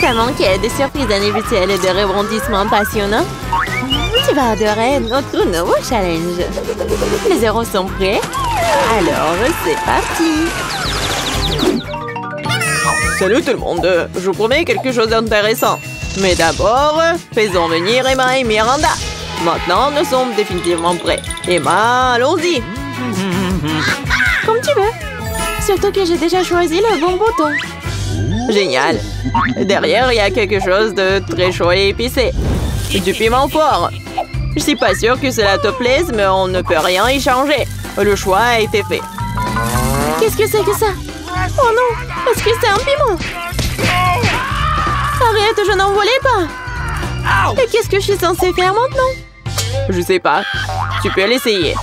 Ça manquait de surprises inhabituelles et de rebondissements passionnants? Tu vas adorer notre nouveau challenge. Les héros sont prêts? Alors, c'est parti! Salut tout le monde, je vous promets quelque chose d'intéressant. Mais d'abord, faisons venir Emma et Miranda. Maintenant, nous sommes définitivement prêts. Emma, allons-y. Comme tu veux. Surtout que j'ai déjà choisi le bon bouton. Génial. Derrière, il y a quelque chose de très chaud et épicé. Du piment fort. Je suis pas sûre que cela te plaise, mais on ne peut rien y changer. Le choix a été fait. Qu'est-ce que c'est que ça? Oh non Est-ce que c'est un piment Arrête, je n'en voulais pas Et qu'est-ce que je suis censée faire maintenant? Je sais pas. Tu peux l'essayer.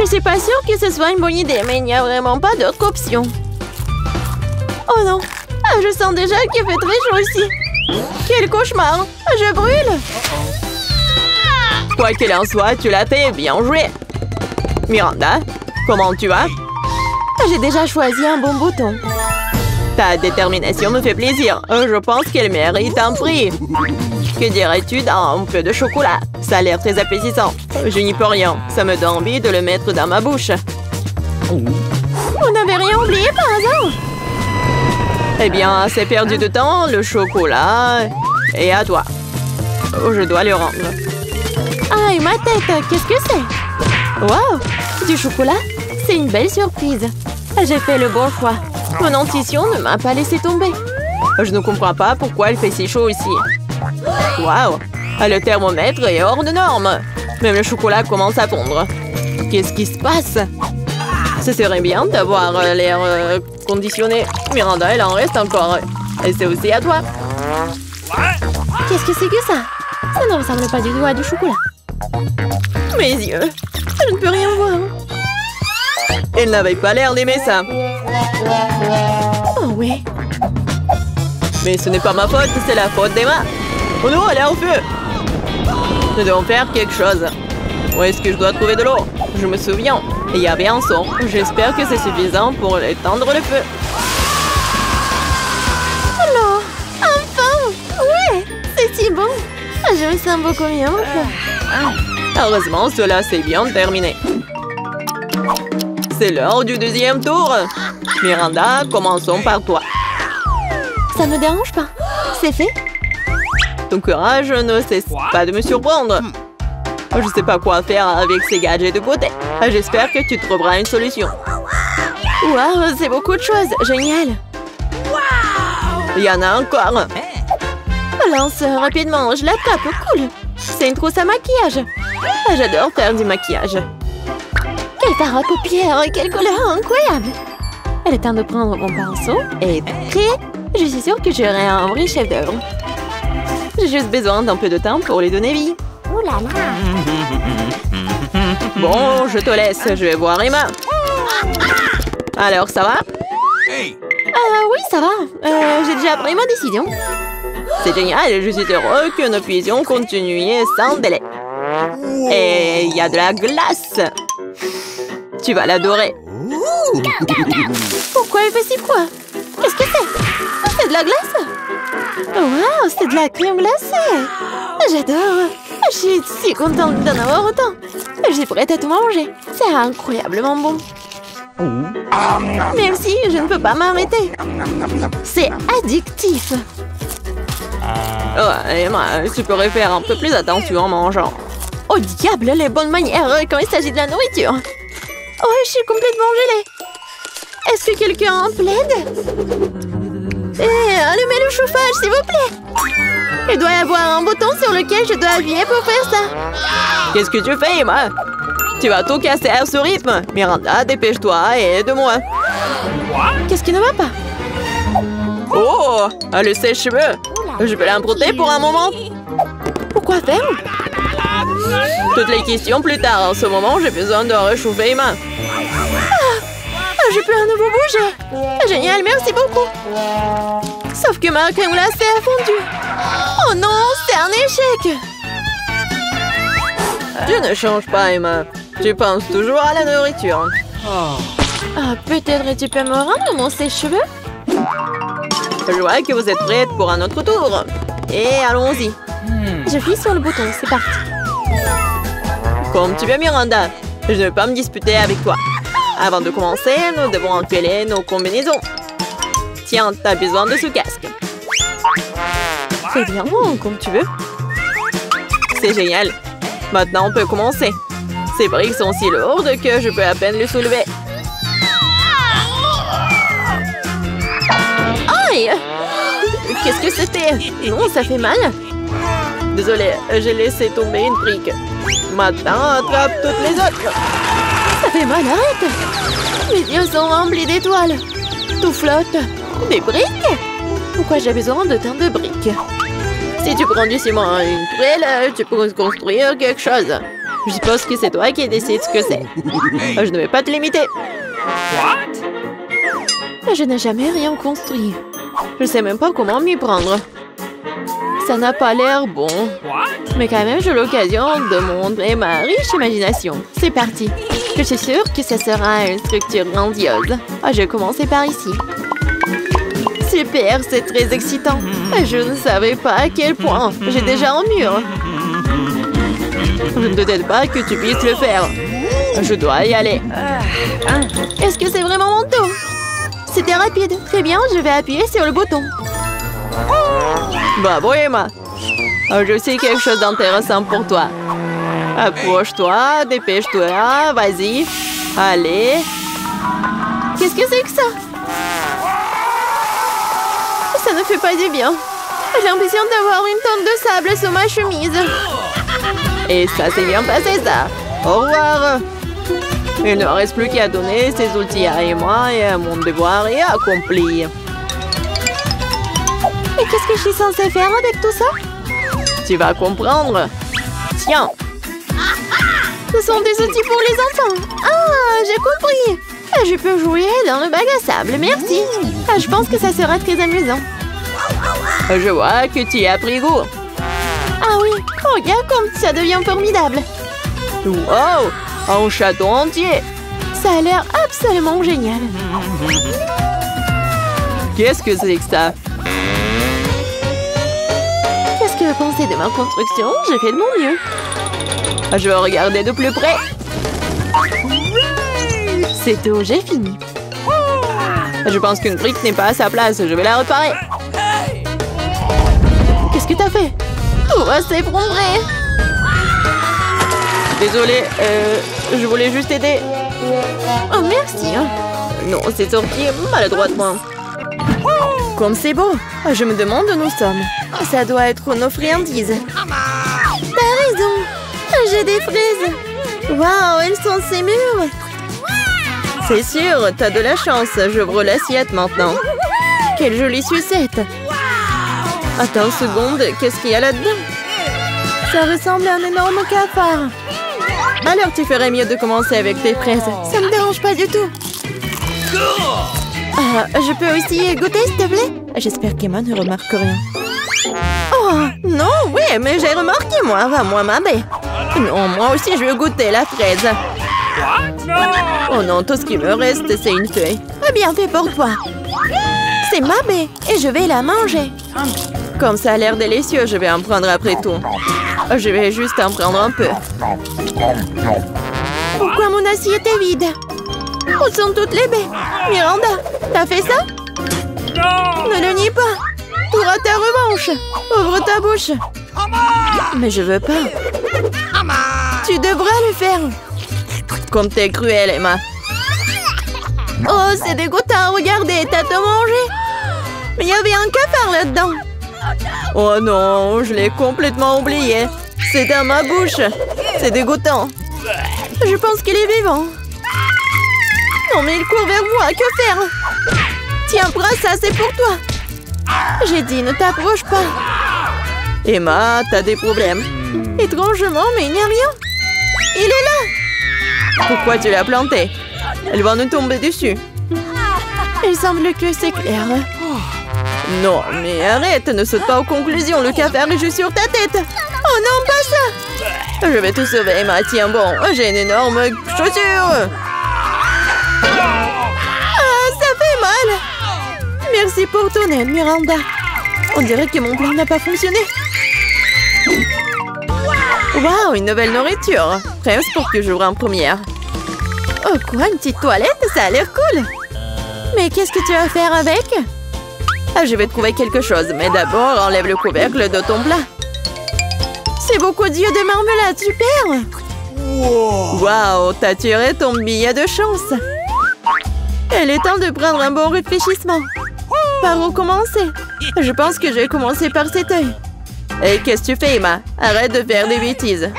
Je suis pas sûre que ce soit une bonne idée, mais il n'y a vraiment pas d'autre option. Oh non ah, Je sens déjà qu'il fait très chaud ici. Quel cauchemar Je brûle Quoi qu'il en soit, tu l'as fait bien joué. Miranda, comment tu vas? J'ai déjà choisi un bon bouton. Ta détermination me fait plaisir. Je pense qu'elle mérite un prix. Que dirais-tu d'un peu de chocolat? Ça a l'air très appétissant. Je n'y peux rien. Ça me donne envie de le mettre dans ma bouche. Vous n'avez rien oublié par hasard? Eh bien, c'est perdu de temps. Le chocolat est à toi. Je dois le rendre. Ah, et ma tête Qu'est-ce que c'est? Waouh Du chocolat? C'est une belle surprise. J'ai fait le bon choix. Mon dentition ne m'a pas laissé tomber. Je ne comprends pas pourquoi il fait si chaud ici. Waouh Le thermomètre est hors de norme. Même le chocolat commence à fondre. Qu'est-ce qui se passe? Ce serait bien d'avoir euh, l'air euh, conditionné. Miranda, elle en reste encore. Et c'est aussi à toi. Qu'est-ce que c'est que ça? Ça ne ressemble pas du tout à du chocolat. Mes yeux Je ne peux rien voir. Elle n'avait pas l'air d'aimer ça. Oh oui. Mais ce n'est pas ma faute, c'est la faute d'Emma. Non, elle est en feu. Nous devons faire quelque chose. Où est-ce que je dois trouver de l'eau? Je me souviens. Il y avait un son. J'espère que c'est suffisant pour éteindre le feu. Alors, enfin Ouais, c'est si bon. Je me sens beaucoup mieux maintenant. Heureusement, cela s'est bien terminé. C'est l'heure du deuxième tour. Miranda, commençons par toi. Ça ne dérange pas. C'est fait. Ton courage ne cesse pas de me surprendre. Je sais pas quoi faire avec ces gadgets de beauté. J'espère que tu trouveras une solution. Waouh, c'est beaucoup de choses. Génial. Il y en a encore. Lance rapidement, je l'attrape. Cool. C'est une trousse à maquillage. J'adore faire du maquillage. Quelle part à paupières, quelle couleur incroyable. Elle est temps de prendre mon pinceau et créer. Je suis sûre que j'aurai un vrai chef d'œuvre. J'ai juste besoin d'un peu de temps pour les donner vie. Ouh là là Bon, je te laisse, je vais voir Emma. Alors, ça va? Ah oui, ça va. Euh, J'ai déjà pris ma décision. C'est génial, je suis heureux que nous puissions continuer sans délai. Et il y a de la glace. Tu vas l'adorer. Pourquoi il fait si froid? Qu'est-ce que c'est? C'est de la glace? Waouh, c'est de la crème glacée J'adore Je suis si contente d'en avoir autant. Je suis prête à tout manger. C'est incroyablement bon. Merci, je ne peux pas m'arrêter. C'est addictif. Oh, Emma, tu pourrais faire un peu plus attention en mangeant. Oh diable, les bonnes manières quand il s'agit de la nourriture. Oh, je suis complètement gelée. Est-ce que quelqu'un plaide? Eh, allumez le chauffage, s'il vous plaît Il doit y avoir un bouton sur lequel je dois appuyer pour faire ça Qu'est-ce que tu fais, Emma? Tu vas tout casser à ce rythme. Miranda, dépêche-toi et aide-moi. Qu'est-ce qui ne va pas? Oh, le sèche-cheveux. Je peux l'improter pour un moment. Pourquoi faire? Toutes les questions plus tard. En ce moment, j'ai besoin de réchauffer Emma. Ah, Je peux à nouveau bouger Génial, merci beaucoup Sauf que ma crème glacée a fondu Tu ne changes pas, Emma. Tu penses toujours à la nourriture. Ah, peut-être tu peux me rendre mon sèche-cheveux? Je vois que vous êtes prête pour un autre tour. Et allons-y. J'appuie sur le bouton, c'est parti. Comme tu veux, Miranda. Je ne vais pas me disputer avec toi. Avant de commencer, nous devons enfiler nos combinaisons. Tiens, t'as besoin de ce casque. C'est bien, comme tu veux. C'est génial. Maintenant, on peut commencer. Ces briques sont si lourdes que je peux à peine les soulever. Aïe Qu'est-ce que c'était? Non, ça fait mal. Désolée, j'ai laissé tomber une brique. Maintenant, attrape toutes les autres. Ça fait mal, arrête Mes yeux sont remplis d'étoiles. Tout flotte. Des briques? Pourquoi j'ai besoin de tant de briques? Si tu prends du ciment et une truelle, tu peux construire quelque chose. Je suppose que c'est toi qui décides ce que c'est. Je ne vais pas te limiter. Je n'ai jamais rien construit. Je sais même pas comment m'y prendre. Ça n'a pas l'air bon. Mais quand même, j'ai l'occasion de montrer ma riche imagination. C'est parti. Je suis sûre que ce sera une structure grandiose. Ah, je vais commencer par ici. Super, c'est très excitant. Je ne savais pas à quel point. J'ai déjà un mur. Je ne doute pas que tu puisses le faire. Je dois y aller. Est-ce que c'est vraiment mon tour C'était rapide. Très bien, je vais appuyer sur le bouton. Bravo Emma. Je sais quelque chose d'intéressant pour toi. Approche-toi, dépêche-toi, vas-y. Allez. Qu'est-ce que c'est que Ça? Fait pas du bien. J'ai l'impression d'avoir une tonne de sable sur ma chemise. Et ça s'est bien passé, ça. Au revoir. Il ne reste plus qu'à donner ses outils à Emma et mon devoir est accompli. Et qu'est-ce que je suis censée faire avec tout ça? Tu vas comprendre. Tiens. Ce sont des outils pour les enfants. Ah, j'ai compris. Je peux jouer dans le bac à sable, merci. Ah, je pense que ça sera très amusant. Je vois que tu as pris goût. Ah oui, regarde comme ça devient formidable. Wow, un château entier. Ça a l'air absolument génial. Qu'est-ce que c'est que ça? Qu'est-ce que vous pensez de ma construction? J'ai fait de mon mieux. Je vais regarder de plus près. C'est tout, j'ai fini. Je pense qu'une brique n'est pas à sa place. Je vais la réparer. Que t'as fait Tout va s'effondrer. Désolée, euh, je voulais juste aider. Oh, merci. Hein. Non, c'est sorti maladroitement. Comme c'est beau. Je me demande où nous sommes. Ça doit être nos friandises. T'as raison. J'ai des fraises. Waouh, elles sont si mûres. C'est sûr, t'as de la chance. J'ouvre l'assiette maintenant. Quelle jolie sucette. Attends une seconde, qu'est-ce qu'il y a là-dedans? Ça ressemble à un énorme cafard. Alors tu ferais mieux de commencer avec tes fraises. Ça me dérange pas du tout. Ah, je peux aussi goûter, s'il te plaît? J'espère qu'Emma ne remarque rien. Oh, non, oui, mais j'ai remarqué, moi. Va, moi, ma baie. Non, moi aussi, je veux goûter la fraise. Oh non, tout ce qui me reste, c'est une feuille. Bien fait pour toi. C'est ma baie et je vais la manger. Comme ça a l'air délicieux, je vais en prendre après tout. Je vais juste en prendre un peu. Pourquoi mon assiette est vide? Où sont toutes les baies? Miranda, t'as fait ça? Ne le nie pas. Auras ta revanche. Ouvre ta bouche. Mais je veux pas. Tu devras le faire. Comme t'es cruelle, Emma. Oh, c'est dégoûtant. Regardez, t'as tout mangé. Mais il y avait un cafard là-dedans. Oh non, je l'ai complètement oublié. C'est dans ma bouche. C'est dégoûtant. Je pense qu'il est vivant. Non, mais il court vers moi. Que faire? Tiens, prends ça, c'est pour toi. J'ai dit, ne t'approche pas. Emma, t'as des problèmes. Étrangement, mais il n'y a rien. Il est là. Pourquoi tu l'as planté? Elle va nous tomber dessus. Il semble que c'est clair. Non, mais arrête, ne saute pas aux conclusions. Le cafard est juste sur ta tête. Oh non, pas ça. Je vais tout sauver, Emma. Tiens bon, j'ai une énorme chaussure. Ah, ça fait mal. Merci pour ton aide, Miranda. On dirait que mon plan n'a pas fonctionné. Waouh, une nouvelle nourriture. Presque pour que j'ouvre en première. Oh quoi, une petite toilette? Ça a l'air cool. Mais qu'est-ce que tu vas faire avec? Je vais trouver quelque chose, mais d'abord, enlève le couvercle de ton plat. C'est beaucoup d'yeux de marmelade, super Waouh, t'as tiré ton billet de chance. Il est temps de prendre un bon réfléchissement. Par où commencer? Je pense que je vais commencer par cet œil. Hé, qu'est-ce que tu fais, Emma? Arrête de faire des bêtises.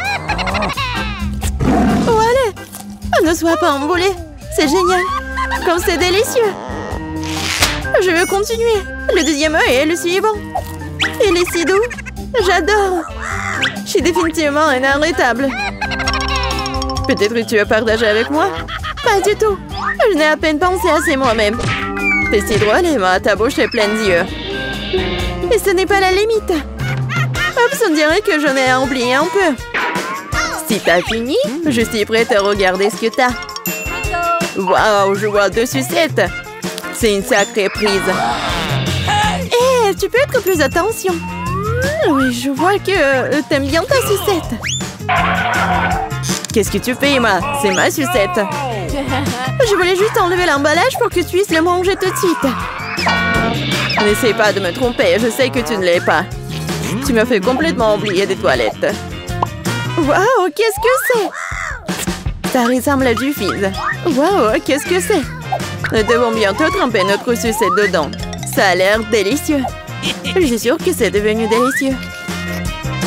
Oh, allez Ne sois pas emboulé. C'est génial. Comme c'est délicieux. Je veux continuer. Le deuxième œil est le suivant. Il est si doux. J'adore. Je suis définitivement inarrêtable. Peut-être que tu veux partager avec moi? Pas du tout. Je n'ai à peine pensé à c'est moi-même. T'es si drôle, Emma. Ta bouche est pleine d'yeux. Et ce n'est pas la limite. Oups, on dirait que j'en ai oublié un peu. Si t'as fini, je suis prête à regarder ce que t'as. Waouh, je vois deux sucettes. C'est une sacrée prise. Hé, eh, tu peux être plus attention. Oui, je vois que euh, t'aimes bien ta sucette. Qu'est-ce que tu fais, Emma? C'est ma sucette. Je voulais juste enlever l'emballage pour que tu puisses le manger tout de suite. N'essaie pas de me tromper, je sais que tu ne l'es pas. Tu m'as fait complètement oublier des toilettes. Waouh, qu'est-ce que c'est? Ça ressemble à du fizz. Waouh, qu'est-ce que c'est? Nous devons bientôt tremper notre sucette dedans. Ça a l'air délicieux. Je suis sûre que c'est devenu délicieux.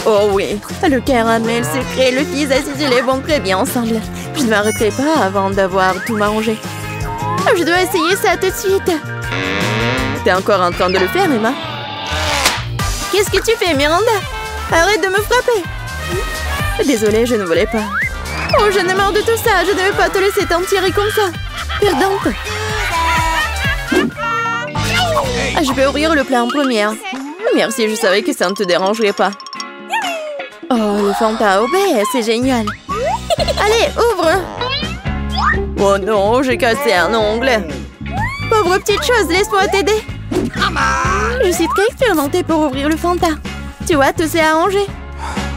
Oh oui, le caramel sucré le fizz acidulé vont très bien ensemble. Je ne m'arrêterai pas avant d'avoir tout mangé. Je dois essayer ça tout de suite. T'es encore en train de le faire, Emma? Qu'est-ce que tu fais, Miranda? Arrête de me frapper Désolée, je ne voulais pas. Oh, j'en ai marre de tout ça. Je ne vais pas te laisser t'en tirer comme ça. Perdante. Je vais ouvrir le plat en première. Merci, je savais que ça ne te dérangerait pas. Oh, le Fanta au c'est génial. Allez, ouvre Oh non, j'ai cassé un ongle. Pauvre petite chose, laisse-moi t'aider. Je suis très expérimentée pour ouvrir le Fanta. Tu vois, tout s'est arrangé.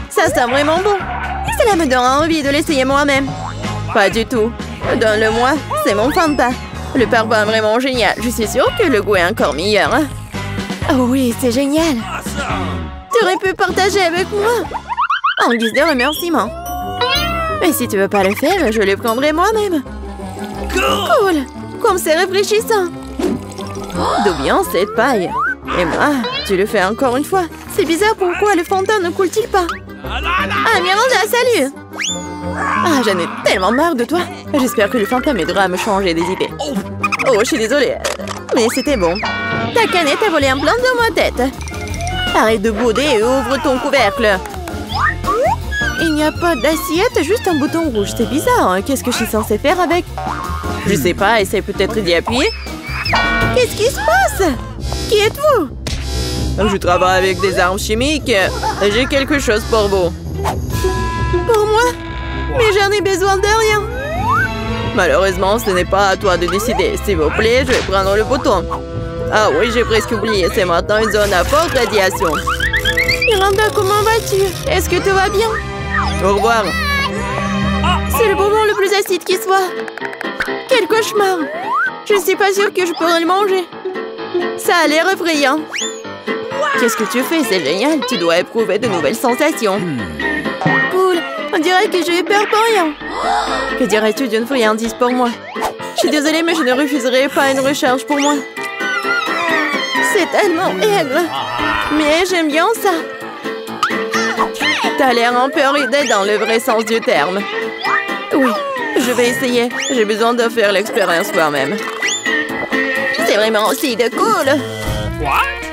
Ça sent vraiment bon. Cela me donne envie de l'essayer moi-même. Pas du tout. Donne-le-moi, c'est mon Fanta. Le parfum est vraiment génial. Je suis sûre que le goût est encore meilleur. Hein. Oh oui, c'est génial. Tu aurais pu partager avec moi en guise de remerciement. Mais si tu veux pas le faire, je le prendrai moi-même. Cool Comme c'est rafraîchissant D'où vient cette paille? Emma, tu le fais encore une fois. C'est bizarre, pourquoi le fondant ne coule-t-il pas? Ah, Miranda, salut Ah, j'en ai tellement marre de toi. J'espère que le fantôme m'aidera à me changer des idées. Oh, je suis désolée. Mais c'était bon. Ta canette a volé un plan dans ma tête. Arrête de bouder et ouvre ton couvercle. Il n'y a pas d'assiette, juste un bouton rouge. C'est bizarre, hein. qu'est-ce que je suis censée faire avec? Je sais pas, essaye peut-être d'y appuyer. Qu'est-ce qui se passe? Qui êtes-vous? Je travaille avec des armes chimiques. J'ai quelque chose pour vous. Mais j'en ai besoin de rien. Malheureusement, ce n'est pas à toi de décider. S'il vous plaît, je vais prendre le bouton. Ah oui, j'ai presque oublié. C'est maintenant une zone à forte radiation. Miranda, comment vas-tu Est-ce que tout va bien? Au revoir. C'est le bonbon le plus acide qui soit. Quel cauchemar. Je ne suis pas sûre que je pourrais le manger. Ça a l'air effrayant. Qu'est-ce que tu fais? C'est génial. Tu dois éprouver de nouvelles sensations. Que j'ai peur pour rien. Que dirais-tu d'une friandise pour moi? Je suis désolée, mais je ne refuserai pas une recharge pour moi. C'est tellement aigre. Mais j'aime bien ça. T'as l'air un peu ridé dans le vrai sens du terme. Oui, je vais essayer. J'ai besoin de faire l'expérience moi-même. C'est vraiment aussi de cool.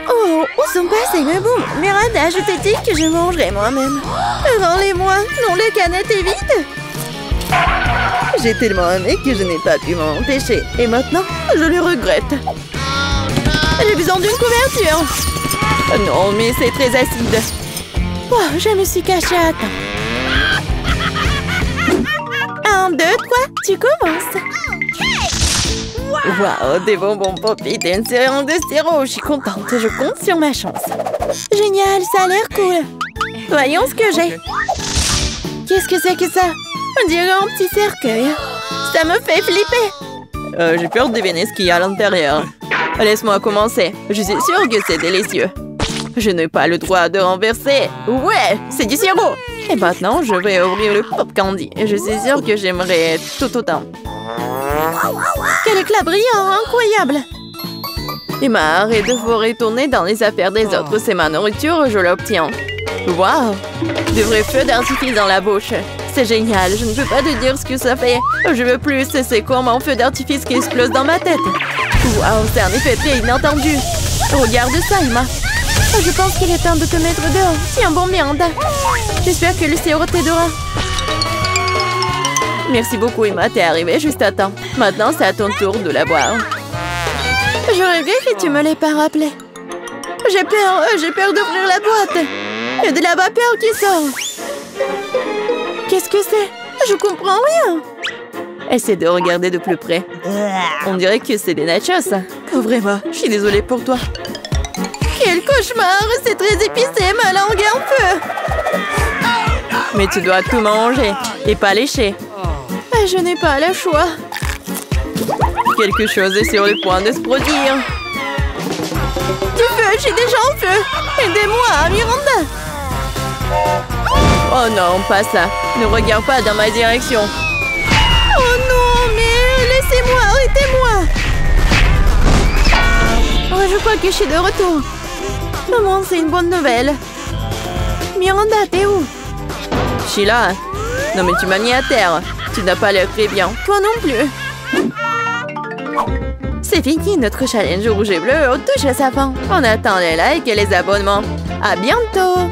Oh, où sont passés mes bons Miranda, je t'ai dit que je mangerais moi-même. Rends-les-moi, non, la canette est vide. J'ai tellement aimé que je n'ai pas pu m'en empêcher. Et maintenant, je le regrette. J'ai besoin d'une couverture. Non, mais c'est très acide. Oh, je me suis cachée à temps. Un, deux, trois, tu commences. Waouh, des bonbons pop-it et une série de sirop. Je suis contente, je compte sur ma chance. Génial, ça a l'air cool. Voyons ce que j'ai. Qu'est-ce que c'est que ça? On dirait petit cercueil. Ça me fait flipper. Euh, J'ai peur de deviner ce qu'il y a à l'intérieur. Laisse-moi commencer. Je suis sûre que c'est délicieux. Je n'ai pas le droit de renverser. Ouais, c'est du sirop. Et maintenant, je vais ouvrir le pop candy. Je suis sûre que j'aimerais tout autant. Quel éclat brillant, incroyable. Emma, arrête de vous retourner dans les affaires des autres. C'est ma nourriture, je l'obtiens. Waouh De vrais feux d'artifice dans la bouche. C'est génial, je ne peux pas te dire ce que ça fait. Je veux plus, c'est comme un feu d'artifice qui explose dans ma tête. Waouh, c'est un effet très inattendu. Regarde ça, Emma. Je pense qu'il est temps de te mettre dehors. Tiens bon, Miranda. J'espère que le sirop t'aidera. Merci beaucoup, Emma. T'es arrivée juste à temps. Maintenant, c'est à ton tour de la boire. Je regrette que tu me l'aies pas rappelé. J'ai peur, euh, j'ai peur d'ouvrir la boîte. Il y a de la vapeur qui sort. Qu'est-ce que c'est? Je comprends rien. Essaie de regarder de plus près. On dirait que c'est des nachos. Oh, vraiment, je suis désolée pour toi. Quel cauchemar C'est très épicé, ma langue est en feu Mais tu dois tout manger et pas lécher. Je n'ai pas le choix. Quelque chose est sur le point de se produire. Du feu, suis déjà en feu Aidez-moi, Miranda Oh non, pas ça. Ne regarde pas dans ma direction. Oh non, mais laissez-moi, arrêtez-moi Oh, je crois que je suis de retour. Maman, c'est une bonne nouvelle. Miranda, t'es où? Je suis là. Non mais tu m'as mis à terre. Tu n'as pas l'air très bien. Toi non plus. C'est fini, notre challenge rouge et bleu touche à sa fin. On attend les likes et les abonnements. À bientôt